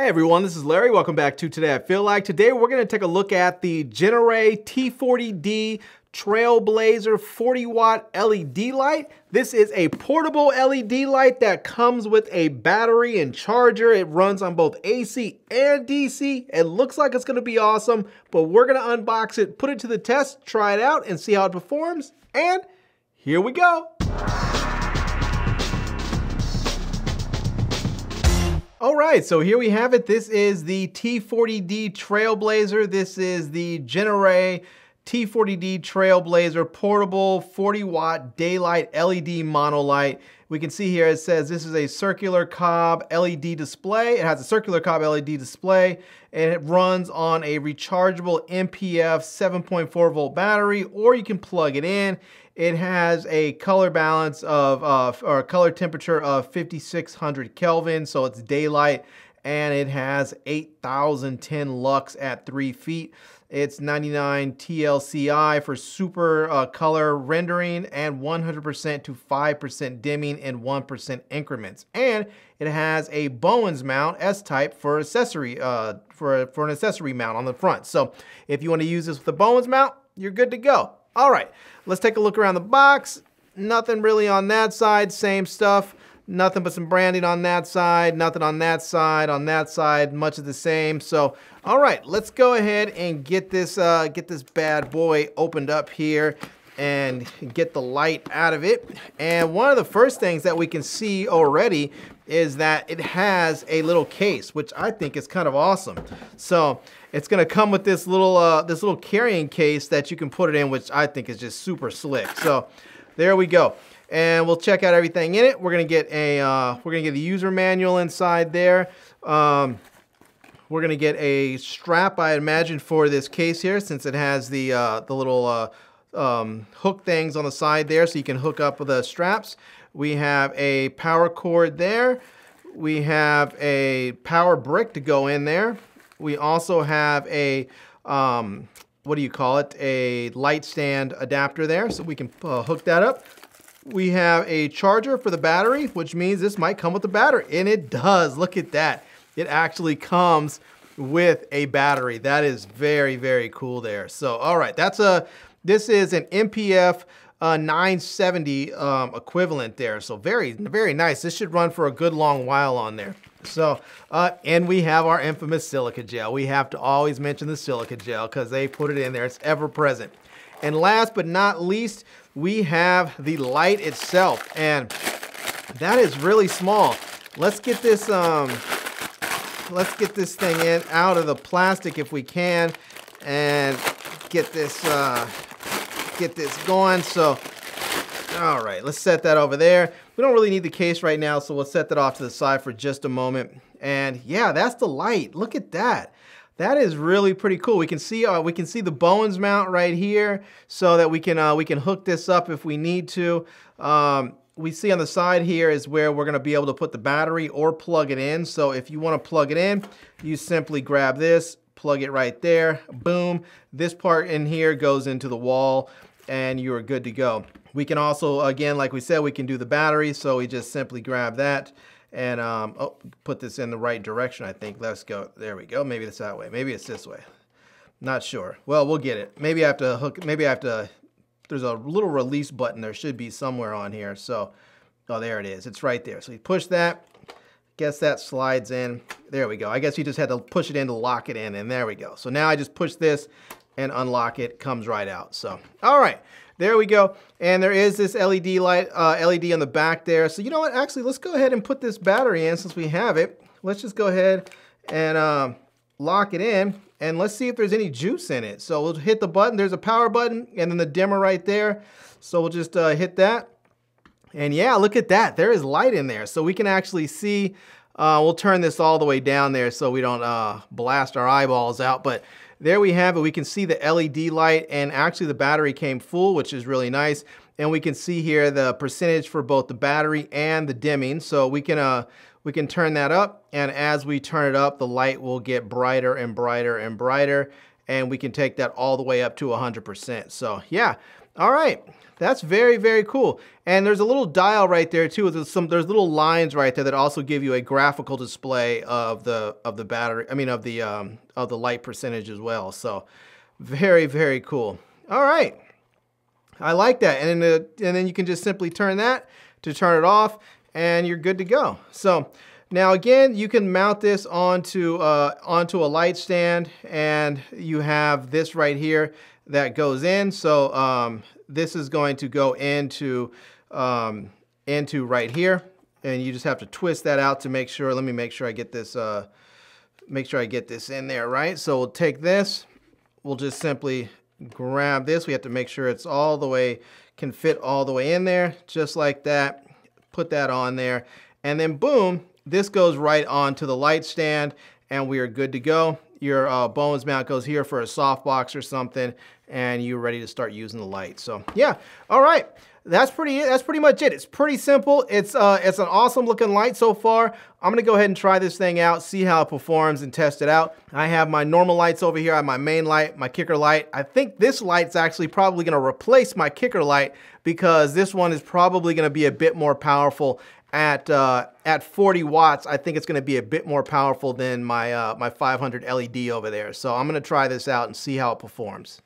Hi everyone, this is Larry. Welcome back to Today I Feel Like. Today we're going to take a look at the Genaray T40D Trailblazer 40 watt LED light. This is a portable LED light that comes with a battery and charger. It runs on both AC and DC. It looks like it's gonna be awesome, but we're gonna unbox it, put it to the test, try it out, and see how it performs. And here we go. Right, so here we have it. This is the T40D Trailblazer. This is the Genaray T40D Trailblazer portable 40 watt daylight LED monolight. We can see here it says this is a circular cob LED display. It has a circular cob LED display and it runs on a rechargeable NP-F 7.4 volt battery or you can plug it in. It has a color balance of, uh, or color temperature of 5600 Kelvin, so it's daylight, and it has 8010 lux at three feet. It's 99 TLCI for super uh, color rendering and 100% to 5% dimming in 1% increments. And it has a Bowens mount S-type for accessory uh, for, for an accessory mount on the front. So if you want to use this with the Bowens mount, you're good to go. All right, let's take a look around the box. Nothing really on that side, same stuff. Nothing but some branding on that side, nothing on that side, on that side, much of the same. So, all right, let's go ahead and get this, uh, get this bad boy opened up here and get the light out of it. And one of the first things that we can see already is that it has a little case, which I think is kind of awesome. So it's gonna come with this little, uh, this little carrying case that you can put it in, which I think is just super slick. So there we go and we'll check out everything in it. We're gonna get a uh, we're gonna get the user manual inside there. Um, we're gonna get a strap, I imagine, for this case here, since it has the uh, the little uh, um, hook things on the side there, so you can hook up the straps. We have a power cord there. We have a power brick to go in there. We also have a um, what do you call it? A light stand adapter there, so we can uh, hook that up. We have a charger for the battery, which means this might come with a battery. And it does, look at that. It actually comes with a battery. That is very, very cool there. So, all right, that's a, this is an NP-F uh, 970 um, equivalent there. So very, very nice. This should run for a good long while on there. So, uh, and we have our infamous silica gel. We have to always mention the silica gel because they put it in there. It's ever present. And last but not least, we have the light itself. And that is really small. Let's get this um, let's get this thing in out of the plastic if we can and get this uh, get this going. So all right, let's set that over there. We don't really need the case right now, so we'll set that off to the side for just a moment. And yeah, that's the light. Look at that. That is really pretty cool. We can see uh, we can see the Bowens mount right here, so that we can uh, we can hook this up if we need to. Um, we see on the side here is where we're going to be able to put the battery or plug it in. So if you want to plug it in, you simply grab this, plug it right there, boom. This part in here goes into the wall and you are good to go. We can also, again, like we said, we can do the battery. So we just simply grab that and um, oh, put this in the right direction, I think. Let's go. There we go. Maybe it's that way. Maybe it's this way. Not sure. Well, we'll get it. Maybe I have to hook, maybe I have to, there's a little release button. There should be somewhere on here. So, oh, there it is. It's right there. So you push that. Guess that slides in. There we go. I guess you just had to push it in to lock it in, and there we go. So now I just push this and unlock it. Comes right out. So, all right. There we go. And there is this LED light, uh, LED on the back there. So you know what? Actually, let's go ahead and put this battery in since we have it. Let's just go ahead and um, lock it in. And let's see if there's any juice in it. So we'll hit the button. There's a power button and then the dimmer right there. So we'll just uh, hit that. And yeah, look at that. There is light in there. So we can actually see, uh, we'll turn this all the way down there so we don't uh, blast our eyeballs out. But there we have it. We can see the LED light and actually the battery came full, which is really nice. And we can see here the percentage for both the battery and the dimming. So we can, uh, we can turn that up. And as we turn it up, the light will get brighter and brighter and brighter. And we can take that all the way up to 100%. So yeah, All right. That's very, very cool. And there's a little dial right there too. There's some there's little lines right there that also give you a graphical display of the of the battery, I mean of the um, of the light percentage as well. So very, very cool. All right. I like that. And then, the, and then you can just simply turn that to turn it off and you're good to go. So now again, you can mount this onto, uh, onto a light stand and you have this right here that goes in. So um, this is going to go into, um, into right here and you just have to twist that out to make sure, let me make sure I get this, uh, make sure I get this in there, right? So we'll take this, we'll just simply grab this. We have to make sure it's all the way, can fit all the way in there, just like that. Put that on there. And then boom, this goes right onto the light stand and we are good to go. Your uh, Bowens mount goes here for a softbox or something and you're ready to start using the light. So yeah, all right that's pretty that's pretty much it. It's pretty simple. It's uh it's an awesome looking light so far. I'm gonna go ahead and try this thing out, see how it performs and test it out. I have my normal lights over here. I have my main light, my kicker light. I think this light's actually probably gonna replace my kicker light because this one is probably gonna be a bit more powerful at uh, at 40 watts. I think it's gonna be a bit more powerful than my uh, my 500 LED over there. So I'm gonna try this out and see how it performs.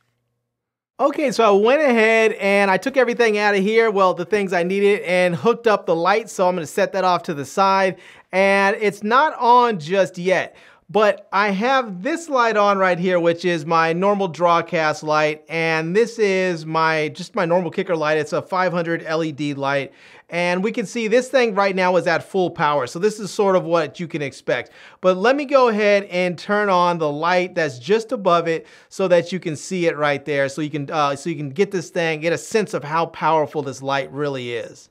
Okay, so I went ahead and I took everything out of here, well, the things I needed, and hooked up the light, so I'm gonna set that off to the side, and it's not on just yet. But I have this light on right here, which is my normal Dracast light, and this is my just my normal kicker light. It's a 500 LED light, and we can see this thing right now is at full power. So this is sort of what you can expect. But let me go ahead and turn on the light that's just above it so that you can see it right there. So you can uh, so you can get this thing, get a sense of how powerful this light really is.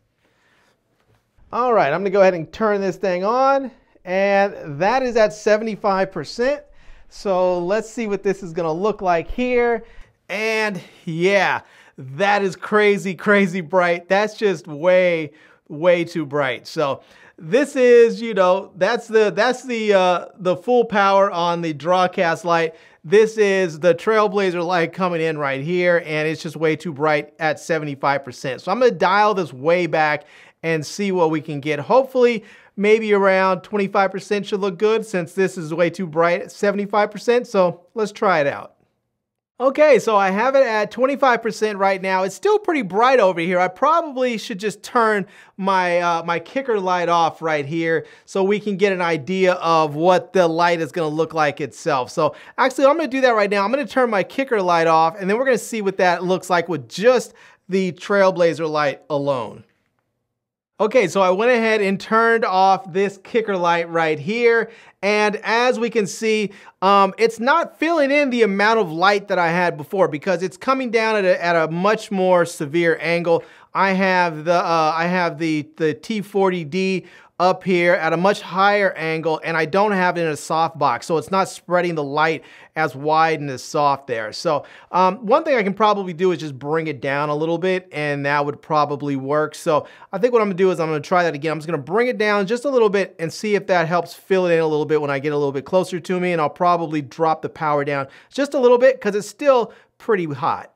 All right, I'm gonna go ahead and turn this thing on and that is at 75%. So let's see what this is gonna look like here. And yeah, that is crazy, crazy bright. That's just way, way too bright. So this is, you know, that's the that's the uh, the full power on the Dracast light. This is the Trailblazer light coming in right here, and it's just way too bright at 75%. So I'm gonna dial this way back and see what we can get. Hopefully, maybe around 25% should look good since this is way too bright at 75%. So let's try it out. Okay, so I have it at 25% right now. It's still pretty bright over here. I probably should just turn my uh, my kicker light off right here so we can get an idea of what the light is gonna look like itself. So actually, I'm gonna do that right now. I'm gonna turn my kicker light off and then we're gonna see what that looks like with just the Trailblazer light alone. Okay, so I went ahead and turned off this kicker light right here. And as we can see, um, it's not filling in the amount of light that I had before because it's coming down at a, at a much more severe angle. I have the uh, I have the the T40D up here at a much higher angle and I don't have it in a soft box so it's not spreading the light as wide and as soft there. So um, one thing I can probably do is just bring it down a little bit and that would probably work. So I think what I'm gonna do is I'm gonna try that again. I'm just gonna bring it down just a little bit and see if that helps fill it in a little bit when I get a little bit closer to me and I'll probably drop the power down just a little bit because it's still pretty hot.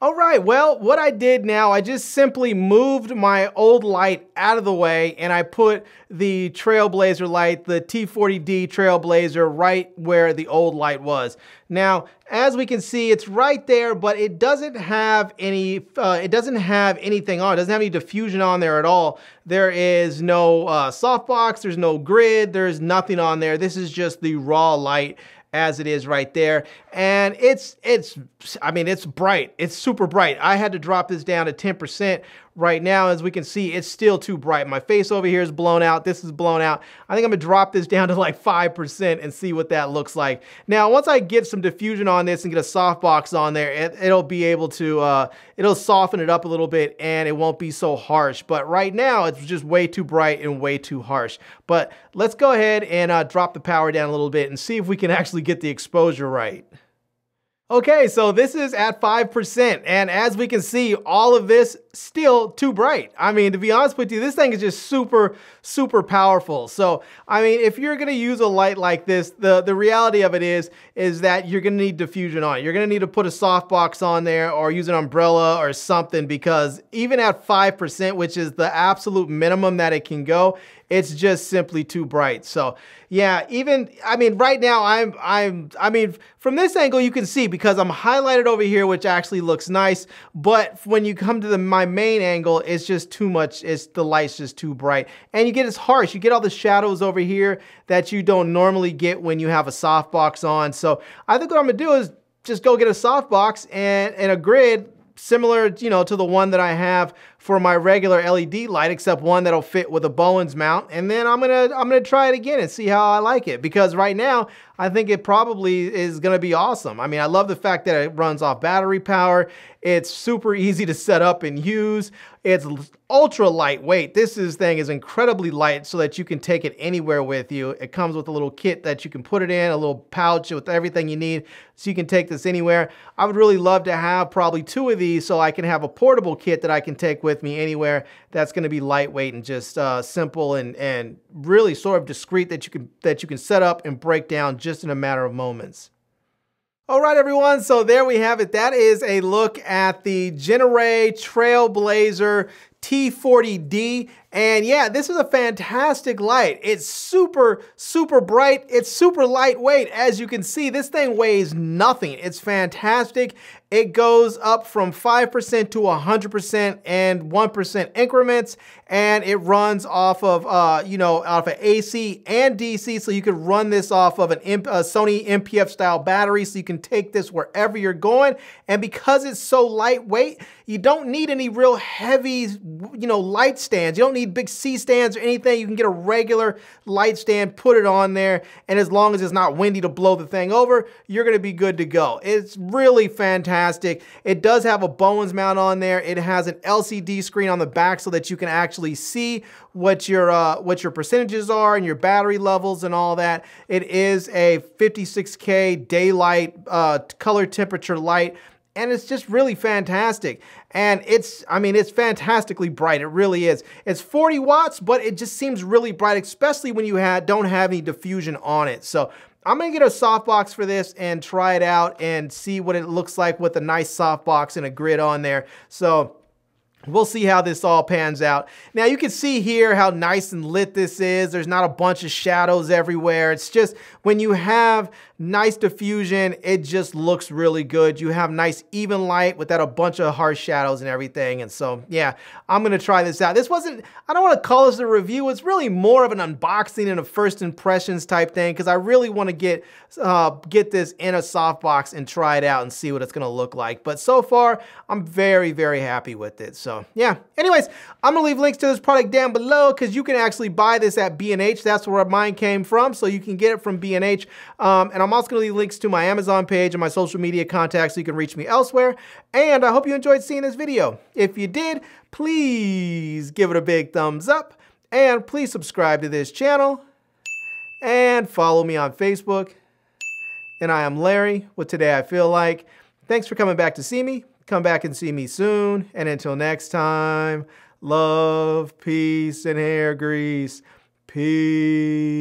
All right, well, what I did now, I just simply moved my old light out of the way and I put the Trailblazer light, the T40D Trailblazer, right where the old light was. Now, as we can see, it's right there, but it doesn't have any, uh, it doesn't have anything on. It doesn't have any diffusion on there at all. There is no uh, softbox, there's no grid, there's nothing on there. This is just the raw light as it is right there. And it's, it's, I mean, it's bright. It's super bright. I had to drop this down to 10% right now. As we can see, it's still too bright. My face over here is blown out. This is blown out. I think I'm gonna drop this down to like 5% and see what that looks like. Now, once I get some diffusion on this and get a softbox on there, it, will be able to, uh, it'll soften it up a little bit and it won't be so harsh. But right now, it's just way too bright and way too harsh. But let's go ahead and uh, drop the power down a little bit and see if we can actually get the exposure right. Okay, so this is at 5%, and as we can see, all of this still too bright. I mean, to be honest with you, this thing is just super, super powerful. So, I mean, if you're gonna use a light like this, the, the reality of it is, is that you're gonna need diffusion on it. You're gonna need to put a softbox on there or use an umbrella or something because even at 5%, which is the absolute minimum that it can go, it's just simply too bright. So yeah, even, I mean, right now I'm, I'm, I mean, from this angle you can see because I'm highlighted over here, which actually looks nice. But when you come to the, my main angle, it's just too much. It's the light's just too bright. And you get it's harsh. You get all the shadows over here that you don't normally get when you have a softbox on. So I think what I'm gonna do is just go get a softbox and, and a grid similar, you know, to the one that I have for my regular LED light, except one that'll fit with a Bowens mount. And then I'm gonna I'm gonna try it again and see how I like it. Because right now, I think it probably is gonna be awesome. I mean, I love the fact that it runs off battery power. It's super easy to set up and use. It's ultra lightweight. This is, thing is incredibly light so that you can take it anywhere with you. It comes with a little kit that you can put it in, a little pouch with everything you need so you can take this anywhere. I would really love to have probably two of these so I can have a portable kit that I can take with me anywhere that's going to be lightweight and just uh, simple and, and really sort of discreet that you can that you can set up and break down just in a matter of moments. All right, everyone, so there we have it. That is a look at the Genaray Trailblazer T40D. And yeah, this is a fantastic light. It's super, super bright. It's super lightweight. As you can see, this thing weighs nothing. It's fantastic. It goes up from 5% to 100% and 1% increments. And it runs off of, uh, you know, off of AC and DC. So you can run this off of an Sony NP-F style battery. So you can take this wherever you're going. And because it's so lightweight, you don't need any real heavy you know, light stands. You don't need big C stands or anything. You can get a regular light stand, put it on there, and as long as it's not windy to blow the thing over, you're gonna be good to go. It's really fantastic. It does have a Bowens mount on there. It has an LCD screen on the back so that you can actually see what your uh, what your percentages are and your battery levels and all that. It is a 56K daylight uh, color temperature light and it's just really fantastic. And it's, I mean, it's fantastically bright. It really is. It's 40 watts, but it just seems really bright, especially when you had, don't have any diffusion on it. So I'm gonna get a softbox for this and try it out and see what it looks like with a nice softbox and a grid on there. So We'll see how this all pans out. Now you can see here how nice and lit this is. There's not a bunch of shadows everywhere. It's just when you have nice diffusion, it just looks really good. You have nice even light without a bunch of harsh shadows and everything. And so, yeah, I'm gonna try this out. This wasn't, I don't wanna call this a review. It's really more of an unboxing and a first impressions type thing because I really wanna get, uh, get this in a softbox and try it out and see what it's gonna look like. But so far, I'm very, very happy with it. So yeah, anyways, I'm gonna leave links to this product down below because you can actually buy this at B&H. That's where mine came from. So you can get it from B&H. Um, and I'm also gonna leave links to my Amazon page and my social media contacts so you can reach me elsewhere. And I hope you enjoyed seeing this video. If you did, please give it a big thumbs up and please subscribe to this channel and follow me on Facebook. And I am Larry with Today I Feel Like. Thanks for coming back to see me. Come back and see me soon. And until next time, love, peace, and hair grease. Peace.